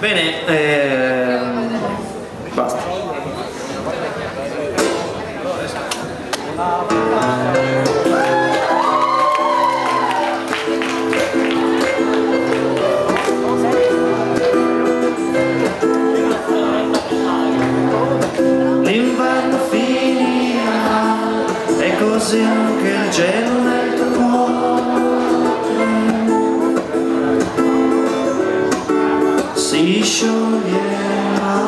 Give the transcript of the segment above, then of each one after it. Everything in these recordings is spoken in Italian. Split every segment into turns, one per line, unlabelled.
Bene, ehm, basta. L'inverno finirà e così anche il gelo si scioglierà.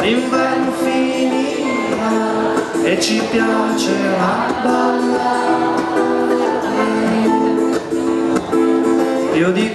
L'inverno finirà e ci piacerà ballare più di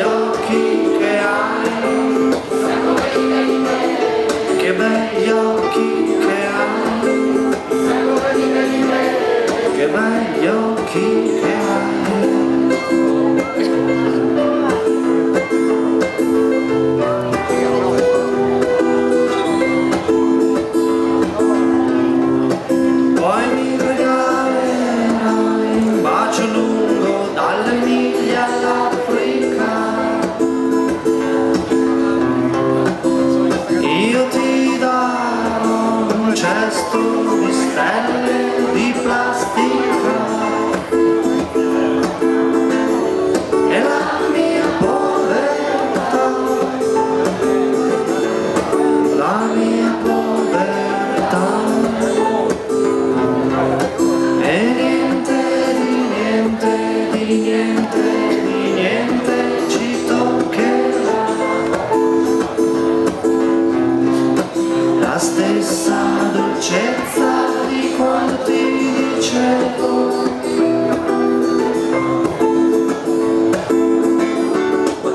begli occhi che hai. Che begli occhi silent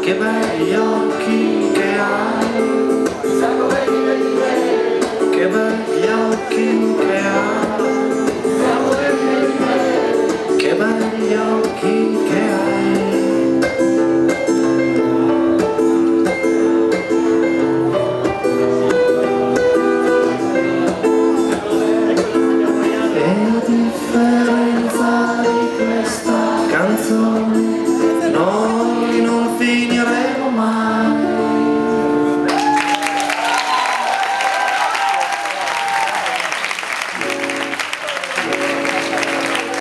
che begli occhi che hai. Che begli occhi che hai. Che begli occhi